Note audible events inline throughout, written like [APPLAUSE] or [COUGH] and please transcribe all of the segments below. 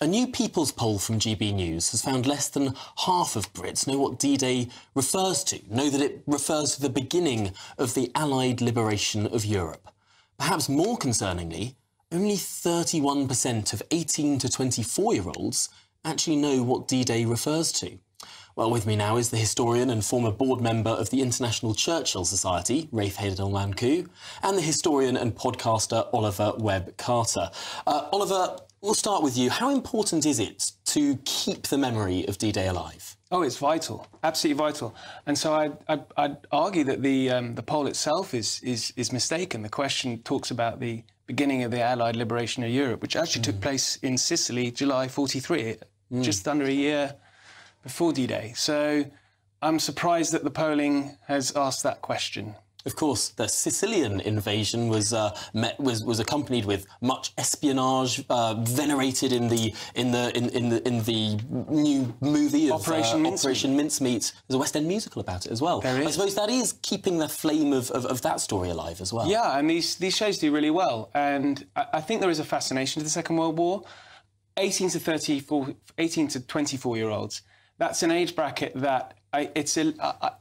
A new People's poll from GB News has found less than half of Brits know what D Day refers to, know that it refers to the beginning of the Allied liberation of Europe. Perhaps more concerningly, only 31% of 18 to 24 year olds actually know what D Day refers to. Well, with me now is the historian and former board member of the International Churchill Society, Rafe Heydel-Mankoo, and the historian and podcaster Oliver Webb Carter. Uh, Oliver, We'll start with you. How important is it to keep the memory of D-Day alive? Oh, it's vital, absolutely vital. And so I'd, I'd, I'd argue that the um, the poll itself is, is is mistaken. The question talks about the beginning of the Allied liberation of Europe, which actually mm. took place in Sicily, July 43, mm. just under a year before D-Day. So I'm surprised that the polling has asked that question. Of course, the Sicilian invasion was uh, met, was was accompanied with much espionage, uh, venerated in the in the in, in the in the new movie of Operation, uh, Mincemeat. Operation Mincemeat. There's a West End musical about it as well. There is. I suppose that is keeping the flame of, of, of, that story alive as well. Yeah, and these these shows do really well, and I, I think there is a fascination to the Second World War. 18 to 34, 18 to 24 year olds. That's an age bracket that I, it's a,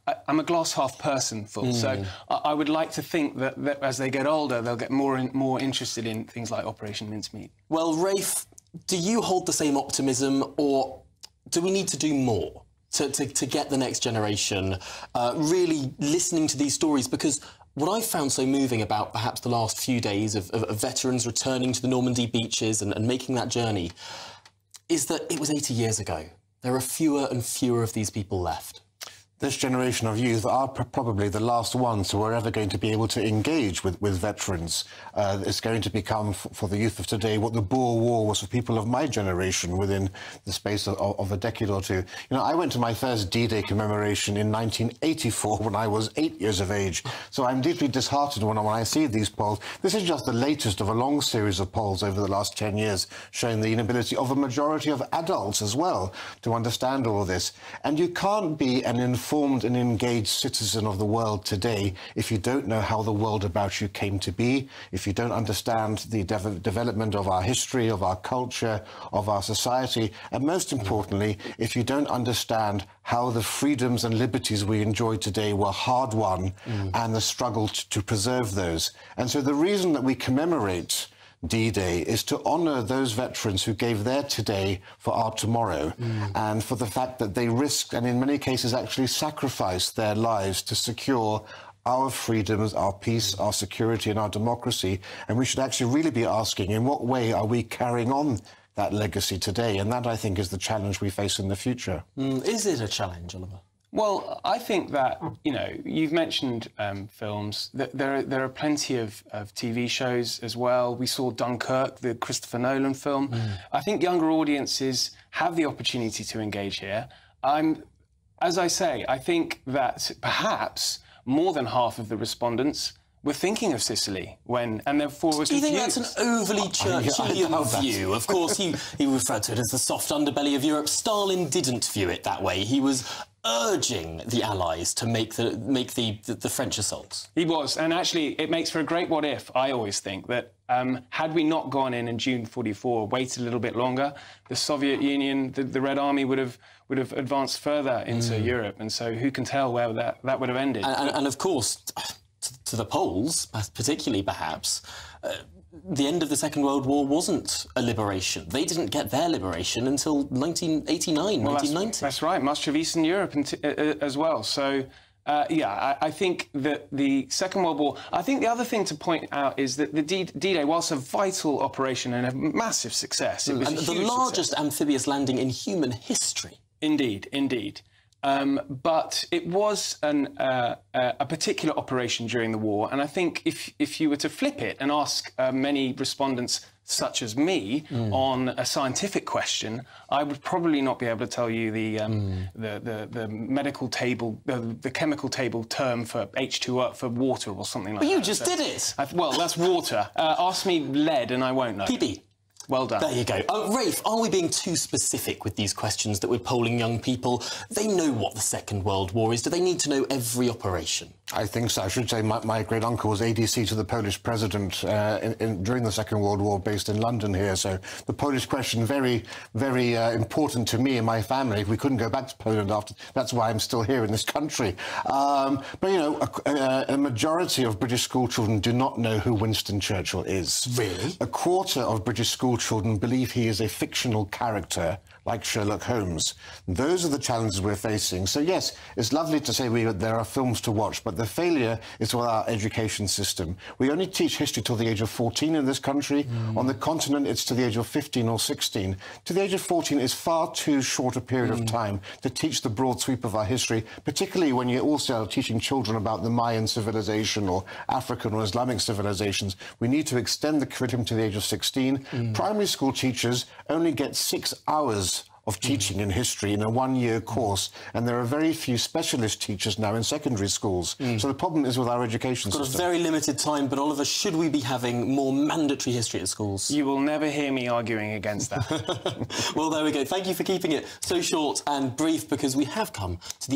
I, I'm a glass half person full, mm. so I, I, would like to think that, that, as they get older, they'll get more and more interested in things like Operation Mincemeat. Well, Rafe, do you hold the same optimism, or do we need to do more to, to, to get the next generation uh, really listening to these stories? Because what I've found so moving about perhaps the last few days of, of, of veterans returning to the Normandy beaches and, and making that journey is that it was 80 years ago. There are fewer and fewer of these people left this generation of youth are pr probably the last ones who are ever going to be able to engage with, with veterans. Uh, it's going to become, for the youth of today, what the Boer War was for people of my generation within the space of, of a decade or two. You know, I went to my first D-Day commemoration in 1984 when I was eight years of age. So I'm deeply disheartened when, when I see these polls. This is just the latest of a long series of polls over the last 10 years showing the inability of a majority of adults as well to understand all this. And you can't be an informed informed and engaged citizen of the world today if you don't know how the world about you came to be, if you don't understand the de development of our history, of our culture, of our society, and most importantly, if you don't understand how the freedoms and liberties we enjoy today were hard won mm. and the struggle to preserve those. And so the reason that we commemorate D-Day is to honour those veterans who gave their today for our tomorrow mm. and for the fact that they risked and in many cases actually sacrificed their lives to secure our freedoms, our peace, our security and our democracy. And we should actually really be asking in what way are we carrying on that legacy today? And that, I think, is the challenge we face in the future. Mm. Is it a challenge, Oliver? Well, I think that you know you've mentioned um, films. There are, there are plenty of, of TV shows as well. We saw Dunkirk, the Christopher Nolan film. Mm. I think younger audiences have the opportunity to engage here. I'm, as I say, I think that perhaps more than half of the respondents were thinking of Sicily when, and therefore was Do you think that's an overly Churchillian view? Of course, he, he referred to it as the soft underbelly of Europe. Stalin didn't view it that way. He was urging the Allies to make the make the, the, the French assaults. He was, and actually, it makes for a great what if. I always think that um, had we not gone in in June 44, waited a little bit longer, the Soviet Union, the, the Red Army would have would have advanced further into mm. Europe, and so who can tell where that that would have ended? And, and, and of course, to, to, the Poles, particularly perhaps. Uh, the end of the Second World War wasn't a liberation. They didn't get their liberation until 1989, well, 1990. That's, that's, right, much of Eastern Europe uh, uh, as well. So, uh, yeah, I, I, think that the Second World War. I think the other thing to point out is that the D-Day, whilst a vital operation and a massive success, it was and the largest success. amphibious landing in human history. Indeed, indeed. Um, but it was an, uh, uh, a particular operation during the war, and I think if if you were to flip it and ask uh, many respondents, such as me, mm. on a scientific question, I would probably not be able to tell you the um, mm. the, the, the medical table, the, the, chemical table term for H2O for water or something like but that. But you just so, did it. well, that's water. Uh, ask me lead, and I won't know. Well done. There you go. Uh, Rafe, are we being too specific with these questions that we're polling young people? They know what the Second World War is. Do they need to know every operation? I think so. I should say my, my great uncle was ADC to the Polish president uh, in, in, during the Second World War, based in London here. So the Polish question very, very uh, important to me and my family. We couldn't go back to Poland after. That's why I'm still here in this country. Um, but you know, a, a, a, majority of British school children do not know who Winston Churchill is. Really? A quarter of British school children believe he is a fictional character like Sherlock Holmes. Those are the challenges we're facing. So yes, it's lovely to say we, there are films to watch, but the failure is with our education system. We only teach history till the age of 14 in this country. Mm. On the continent, it's to the age of 15 or 16. To the age of 14 is far too short a period mm. of time to teach the broad sweep of our history, particularly when you're also teaching children about the Mayan civilization or African or Islamic civilizations. We need to extend the curriculum to the age of 16. Mm. Primary school teachers only get six hours of teaching mm. in history in a one-year course, and there are very few specialist teachers now in secondary schools. Mm. So the problem is with our education it's got system. a very limited time, but Oliver, should we be having more mandatory history at schools? You will never hear me arguing against that. [LAUGHS] well, there we go. Thank you for keeping it so short and brief, because we have come to the